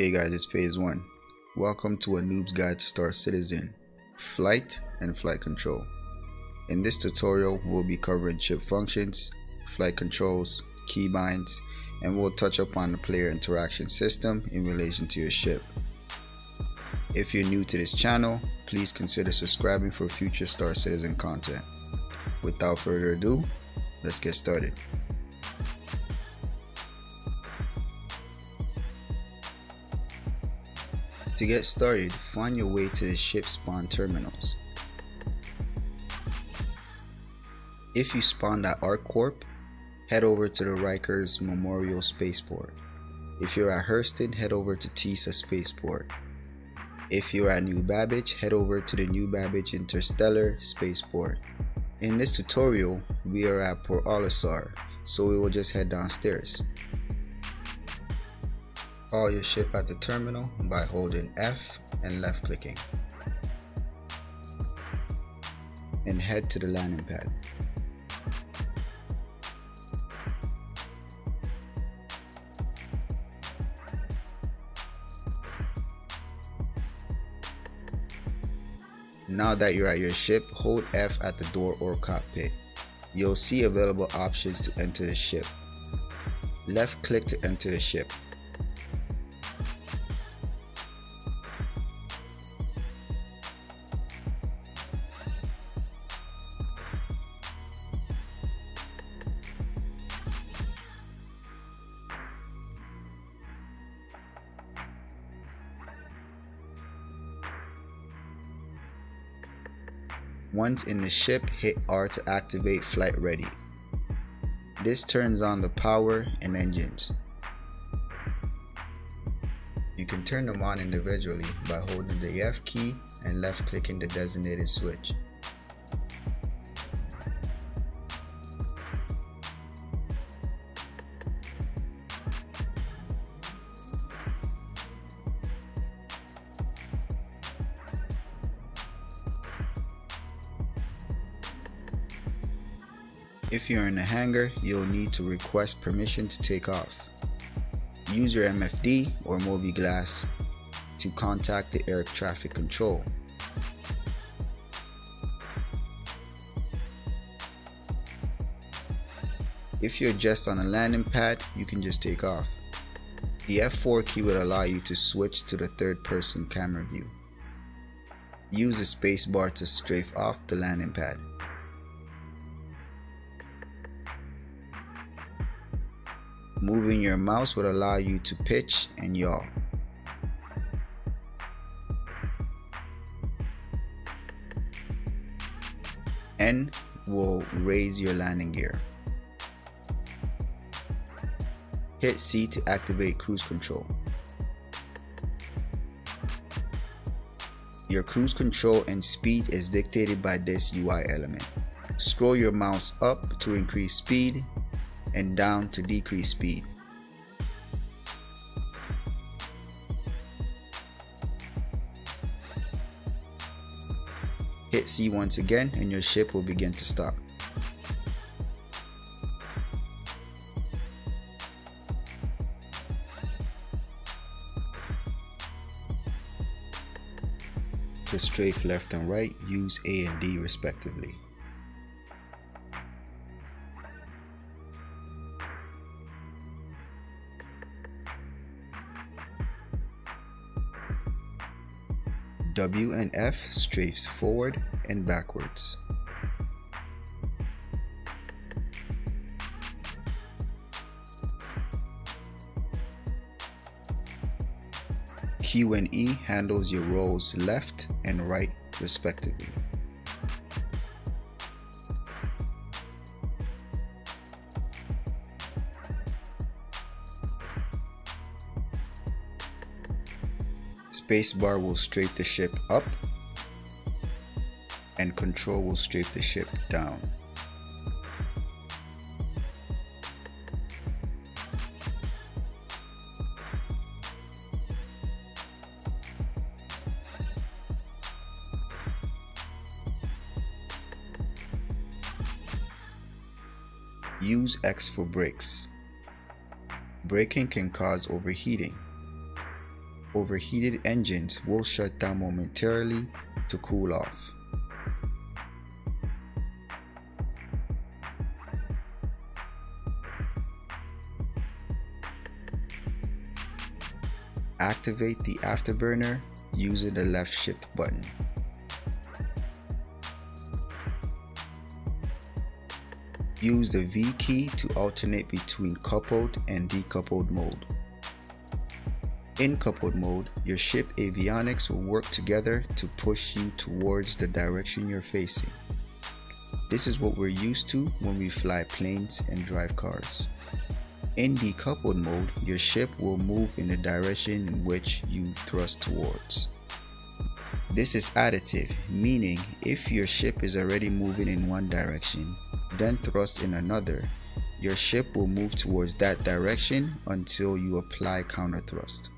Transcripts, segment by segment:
Hey guys, it's phase 1. Welcome to a noob's guide to Star Citizen, flight and flight control. In this tutorial, we'll be covering ship functions, flight controls, keybinds, and we'll touch upon the player interaction system in relation to your ship. If you're new to this channel, please consider subscribing for future Star Citizen content. Without further ado, let's get started. To get started, find your way to the ship spawn terminals. If you spawned at ArcCorp, head over to the Rikers Memorial Spaceport. If you're at Hurston, head over to Teasa Spaceport. If you're at New Babbage, head over to the New Babbage Interstellar Spaceport. In this tutorial, we are at Port Olisar, so we will just head downstairs all your ship at the terminal by holding F and left clicking. And head to the landing pad. Now that you're at your ship, hold F at the door or cockpit. You'll see available options to enter the ship. Left click to enter the ship. Once in the ship, hit R to activate flight ready. This turns on the power and engines. You can turn them on individually by holding the F key and left clicking the designated switch. If you're in a hangar, you'll need to request permission to take off. Use your MFD or mobiGlas to contact the air traffic control. If you're just on a landing pad, you can just take off. The F4 key will allow you to switch to the third person camera view. Use the spacebar to strafe off the landing pad. Moving your mouse would allow you to pitch and yaw. N will raise your landing gear. Hit C to activate cruise control. Your cruise control and speed is dictated by this UI element. Scroll your mouse up to increase speed and down to decrease speed. Hit C once again and your ship will begin to stop. To strafe left and right, use A and D respectively. W and F strafes forward and backwards. Q and E handles your rolls left and right respectively. Spacebar will strafe the ship up and control will strafe the ship down. Use X for brakes. Braking can cause overheating. Overheated engines will shut down momentarily to cool off. Activate the afterburner using the left shift button. Use the V key to alternate between coupled and decoupled mode. In coupled mode, your ship avionics will work together to push you towards the direction you're facing. This is what we're used to when we fly planes and drive cars. In decoupled mode, your ship will move in the direction in which you thrust towards. This is additive, meaning if your ship is already moving in one direction, then thrust in another, your ship will move towards that direction until you apply counter thrust.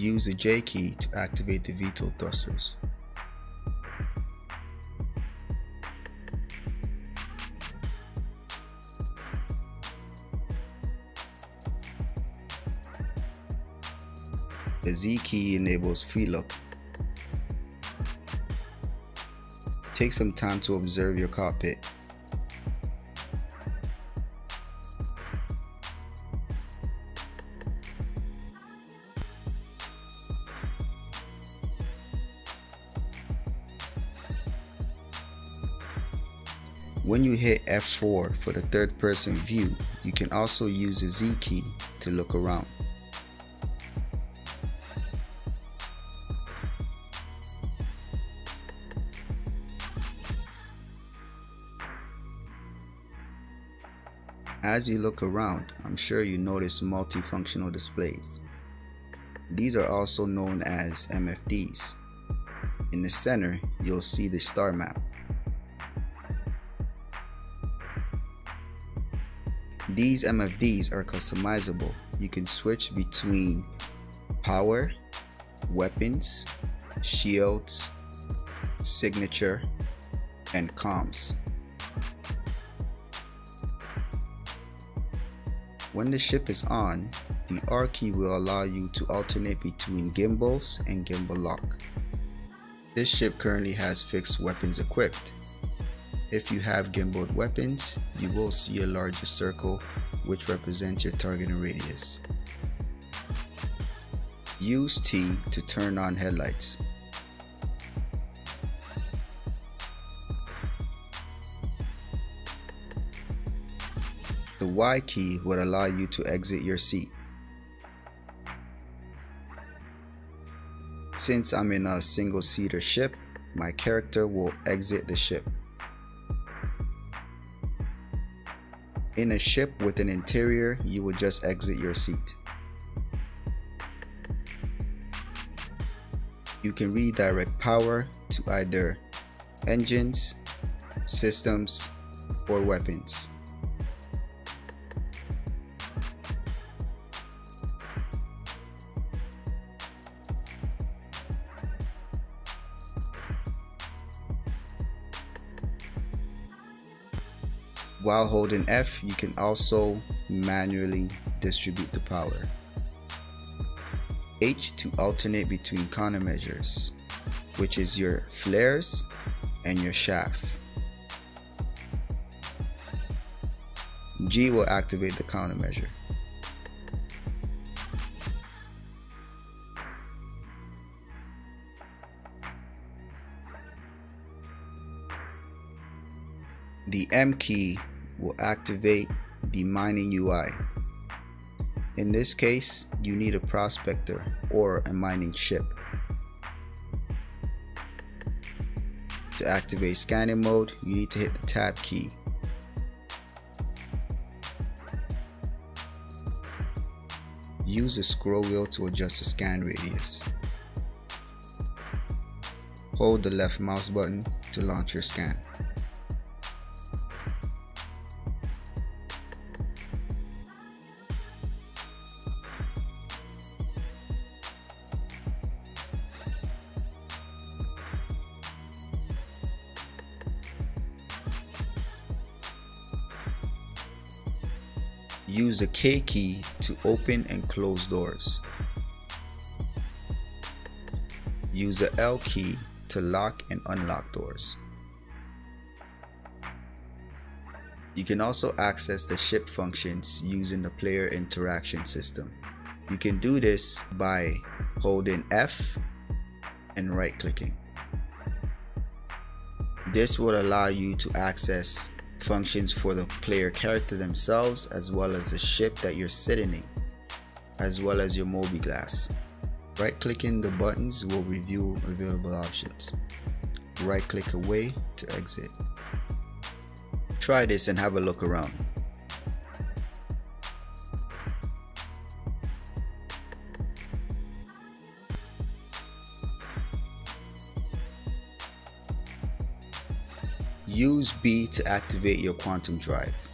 Use the J key to activate the VTOL thrusters. The Z key enables free look. Take some time to observe your cockpit. When you hit F4 for the third person view, you can also use the Z key to look around. As you look around, I'm sure you notice multifunctional displays. These are also known as MFDs. In the center, you'll see the star map. These MFDs are customizable. You can switch between power, weapons, shields, signature, and comms. When the ship is on, the R key will allow you to alternate between gimbals and gimbal lock. This ship currently has fixed weapons equipped. If you have gimbaled weapons, you will see a larger circle which represents your targeting radius. Use T to turn on headlights. The Y key would allow you to exit your seat. Since I'm in a single seater ship, my character will exit the ship. In a ship with an interior, you would just exit your seat. You can redirect power to either engines, systems, or weapons. While holding F, you can also manually distribute the power. H to alternate between countermeasures, which is your flares and your chaff. G will activate the countermeasure. The M key will activate the mining UI. In this case, you need a prospector or a mining ship. To activate scanning mode, you need to hit the tab key. Use the scroll wheel to adjust the scan radius. Hold the left mouse button to launch your scan. Use the K key to open and close doors. Use the L key to lock and unlock doors. You can also access the ship functions using the player interaction system. You can do this by holding F and right clicking. This will allow you to access functions for the player character themselves as well as the ship that you're sitting in as well as your mobiGlas. Right clicking the buttons will review available options. Right click away to exit. Try this and have a look around. Use B to activate your quantum drive.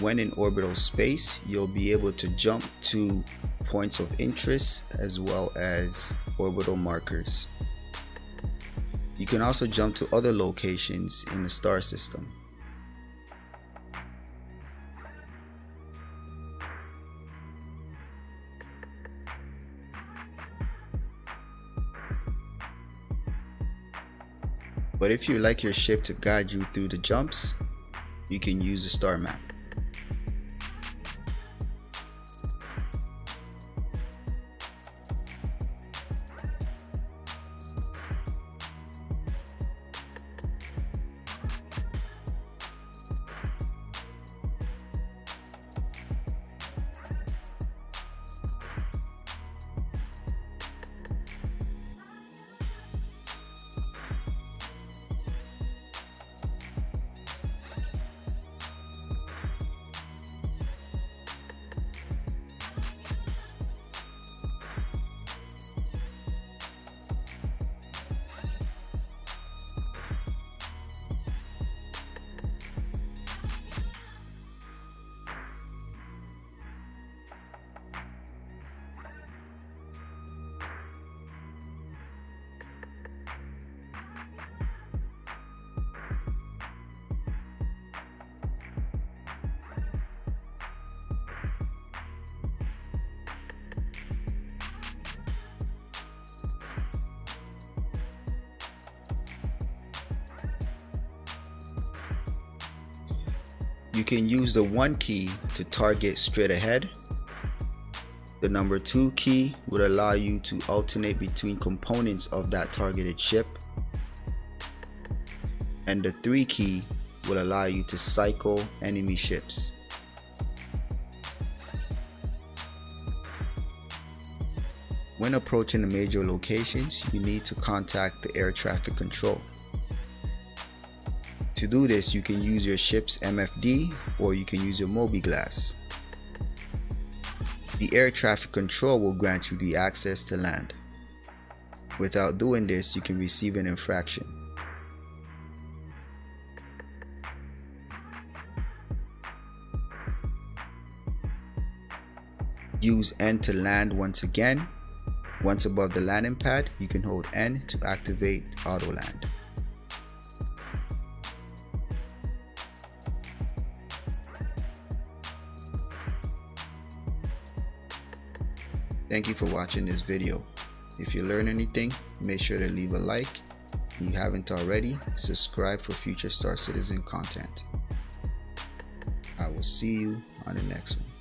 When in orbital space, you'll be able to jump to points of interest as well as orbital markers. You can also jump to other locations in the star system. But if you like your ship to guide you through the jumps, you can use the star map. You can use the 1 key to target straight ahead. The number 2 key would allow you to alternate between components of that targeted ship. And the 3 key will allow you to cycle enemy ships. When approaching the major locations, you need to contact the air traffic control. To do this, you can use your ship's MFD or you can use your mobiGlas. The air traffic control will grant you the access to land. Without doing this, you can receive an infraction. Use N to land once again. Once above the landing pad, you can hold N to activate auto land. Thank you for watching this video. If you learn anything, make sure to leave a like. If you haven't already, subscribe for future Star Citizen content. I will see you on the next one.